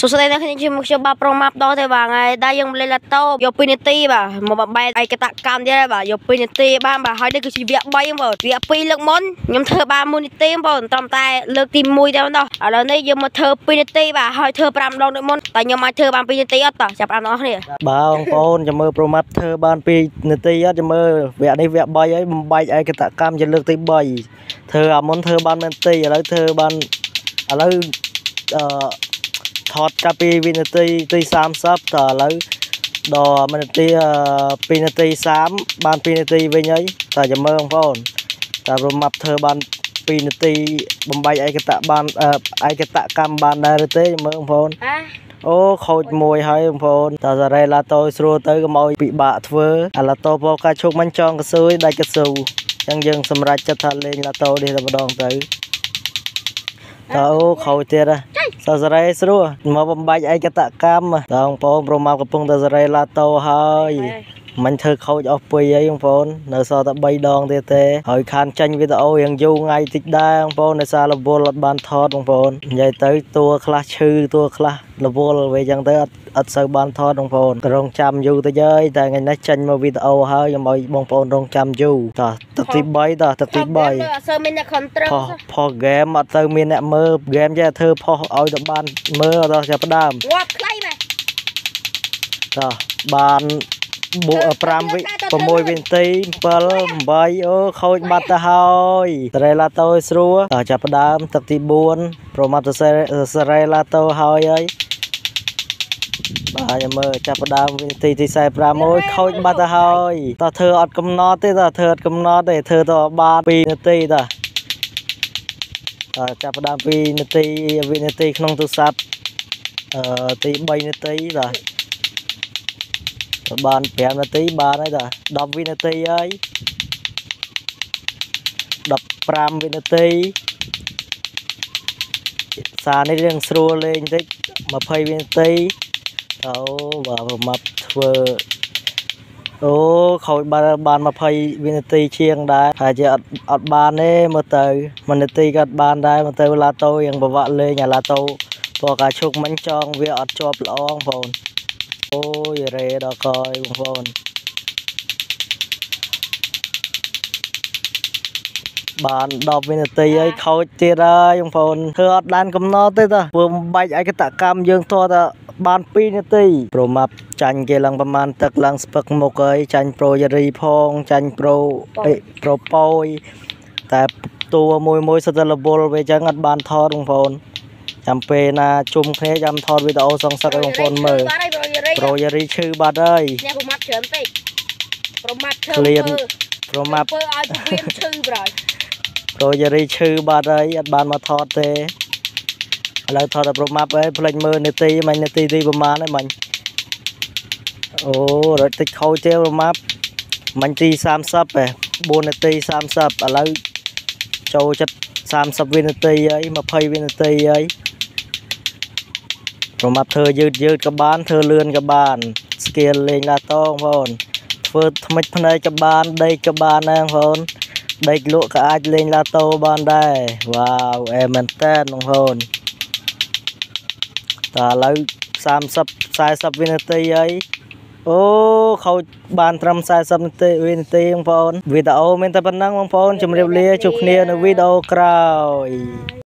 សួស្តីអ្នកខ្ញុំខ្ញុំខ្ញុំបាទប្រុងម៉ាប់ដល់ទេបាទថ្ងៃដែរយើងលេងឡាតូយក2នាទីបាទមកបបែកឯកតកម្មទៀតហើយបាទយក2នាទីបាទបាទហើយនេះគឺជាវគ្គ3បងប្អូនវគ្គ2លើកមុនខ្ញុំធ្វើបាន1នាទីបងប្អូនត្រឹមតែលើកទី1តែម្ដងឥឡូវនេះយើងមកធ្វើ2នាទីបាទហើយធ្វើ5ដងដូចមុនតែខ្ញុំអាចធ្វើបាន2នាទីអត់តោះចាប់5បងប្អូនបងប្អូនចាំមើលប្រុងម៉ាប់ធ្វើបាន2នាទីអត់ចាំមើលវគ្គនេះវគ្គ3ហើយបំបែកឯកតកម្មជាលើកទី3ធ្វើអាមុនធ្វើបាន1នាទីឥឡូវធ្វើបានឥឡូវអឺ ថតចាប់ពីវិនាទីទី30តឥឡូវដល់វិនាទី2នាទី30បាន2នាទីវិញហើយតើចាំមើលបងប្អូនតើរមាប់ធ្វើបាន2នាទីបំបីឯកតៈបានឯកតកម្មបានដែរឬទេមើលបងប្អូនអូខូចមួយហើយបងប្អូនតើសារ៉េឡាតូស្រួលទៅកុំឲ្យពិបាកធ្វើអាឡាតូពោកាឈុកមិនចង់កស៊ួយដាច់កស៊ូអញ្ចឹងយើងសម្រេចចិត្តថាលេងឡាតូនេះតែម្ដងទៅ តើអូខូចទៀតហ៎សសរេស្រួលមកបំបាច់ឯកតកម្មតបងប្អូនប្រមាកំពុងតែសរេឡាតូហើយ មិនធ្វើខូចអស់ពីអីបងប្អូននៅសល់តែ3ដងទៀតទេហើយខានចាញ់វីដេអូយ៉ាងយូរថ្ងៃតិចដែរបងប្អូនដោយសាររវល់អត់បានថតបងប្អូននិយាយទៅតួខ្លះឈឺតួខ្លះរវល់វាចឹងទៅអត់អត់សូវបានថតបងប្អូនរងចាំយូរទៅហើយតែថ្ងៃនេះចាញ់មកវីដេអូហើយខ្ញុំឲ្យបងប្អូនរងចាំយូរតោះទឹកទី3តោះទឹកទី3អត់សូវមានអ្នក control ផុសហ្គេមអត់ទៅមានអ្នកមើលហ្គេមចេះធ្វើផុសឲ្យទៅបានមើលដល់ចាប់ដើមវត្តខ្លីមែនតោះបានបួក 5វិ6វិនាទី7 8អូខូចបាត់ទៅហើយសារ៉េឡាតូស្រួលចាប់ផ្ដើមទឹកទី4ប្រមាត់សារ៉េឡាតូហើយហើយបាទចាំមើលចាប់ផ្ដើមវិនាទីទី45អូយខូចបាត់ទៅហើយតោះធ្វើអត់កំណត់ទេតោះធ្វើអត់កំណត់ទេធ្វើទៅបាន2នាទីតោះតោះចាប់ផ្ដើម2នាទីវិនាទីក្នុងទូរស័ព្ទអឺទី3នាទីតោះ បាន5នាទីបានហើយតា10វិនាទីហើយ15វិនាទីសារនេះរឿងស្រួលលេងតិច20វិនាទីអូបាទប្រមាប់ធ្វើអូខូចបានបាន20វិនាទីជាងដែរហើយជាអត់អត់បានទេមើលទៅ1នាទីក៏អត់បានដែរមើលទៅឡាតូយ៉ាងបវៈលេងអាឡាតូពណ៌កាឈុកមិញចង់វាអត់ជាប់ល្អបងប្អូន អូយរ៉េដល់កយបងប្អូនបាន10វិនាទីហើយខូចទៀតហើយបងប្អូនធ្វើអត់ដានកំណត់ទេតាព្រោះបាច់ឯកតកម្មយើងតតែបាន2នាទីប្រមាប់ចាញ់គេឡើងប្រមាណទឹកឡើងស្ពឹកមុខហើយចាញ់ប្រូយារីផងចាញ់ប្រូអេប្រូប៉យតែតួមួយមួយសិតតែរវល់វាចឹងអត់បានថតបងប្អូនចាំពេលណាជុំគ្នាចាំថតវីដេអូសងសឹកឲ្យបងប្អូនមើល ប្រូយារីឈឺបាត់ហើយអ្នកប្រមាត់ច្រើនពេកប្រមាត់ឈឺក្លៀនប្រមាត់ធ្វើឲ្យព្រៀនឈឺប្រយប្រូយារីឈឺបាត់ហើយអត់បានមកថតទេឥឡូវថតតែប្រមាត់ហើយផ្លេចមើលនាទីមិននាទីទីប្រហែលហើយមិញអូរត់តិចខូចទេប្រមាត់មិញទី30ហ៎4នាទី30ឥឡូវចូលចិត្ត30វិនាទីហើយ20វិនាទីហើយ ប្រមាត់ធ្វើយឺតយឺតក៏បានធ្វើលឿនក៏បានស្គៀលលេងឡាតងបងប្អូនធ្វើថ្មិចភ្នែកក៏បានដេកក៏បានដែរបងប្អូនដេកលក់ក៏អាចលេងឡាតូបានដែរវ៉ាវអែមែនតើបងប្អូនតើឥឡូវ30 40វិនាទីហើយអូខូចបានត្រឹម40នាទីវិនាទីបងប្អូនវីដេអូមានតែប៉ុណ្ណឹងបងប្អូនជម្រាបលាជួបគ្នានៅវីដេអូក្រោយ